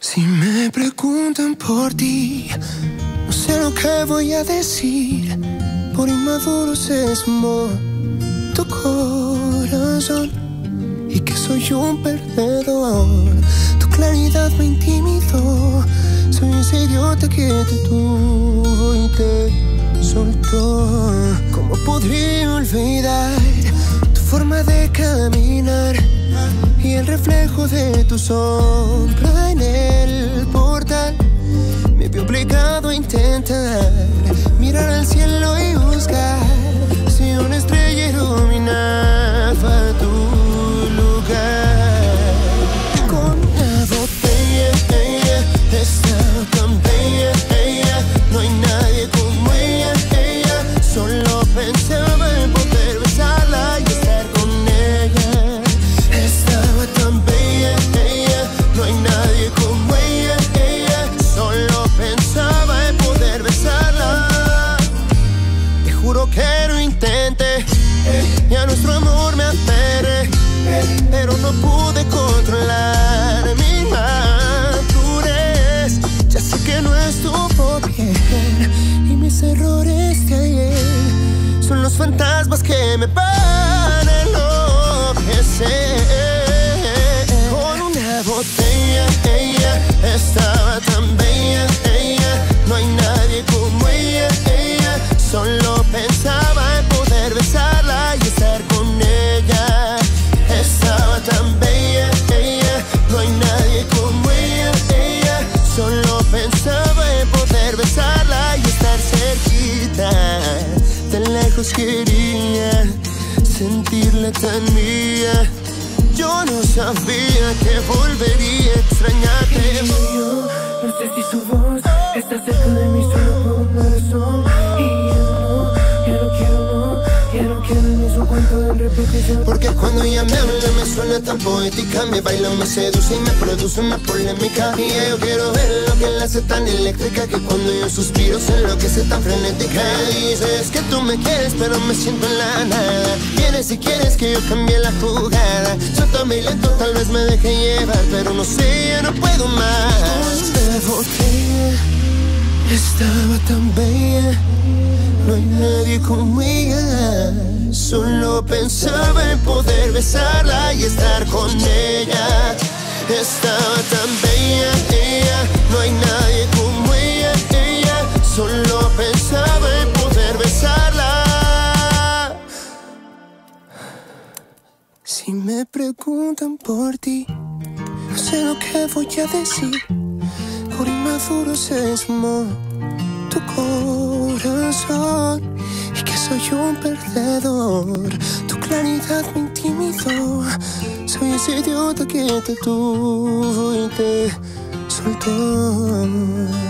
Si me preguntan por ti, no sé lo que voy a decir. Por inmaduro se tu corazón y que soy un perdedor. Tu claridad me intimidó. Soy ese idiota que te tuvo y te soltó. ¿Cómo podría olvidar tu forma de caminar y el reflejo de tu sombra en el portal? Me vi obligado a intentar mirar al cielo y juro que lo intenté y a nuestro amor me aferré, pero no pude controlar mi madurez. Ya sé que no estuvo bien y mis errores de ayer son los fantasmas que me van Quería sentirla tan mía. Yo no sabía que volvería a extrañarte. No sé si su voz está cerca de mí solo me habla me suena tan poética Me baila, me seduce y me produce una polémica. Y yo quiero ver lo que la hace tan eléctrica Que cuando yo suspiro se enloquece tan frenética. Dices que tú me quieres pero me siento en la nada. Vienes si quieres que yo cambie la jugada. Suéltame y lento tal vez me deje llevar Pero no sé, ya no puedo más. Botella estaba tan bella. No hay nadie como ella. Solo pensaba en poder besarla y estar con ella. Estaba tan bella ella. No hay nadie como ella. Ella solo pensaba en poder besarla. Si me preguntan por ti, no sé lo que voy a decir. Por inmaduro se sumó tu corazón soy un perdedor. Tu claridad me intimidó. Soy ese idiota que te tuvo y te soltó.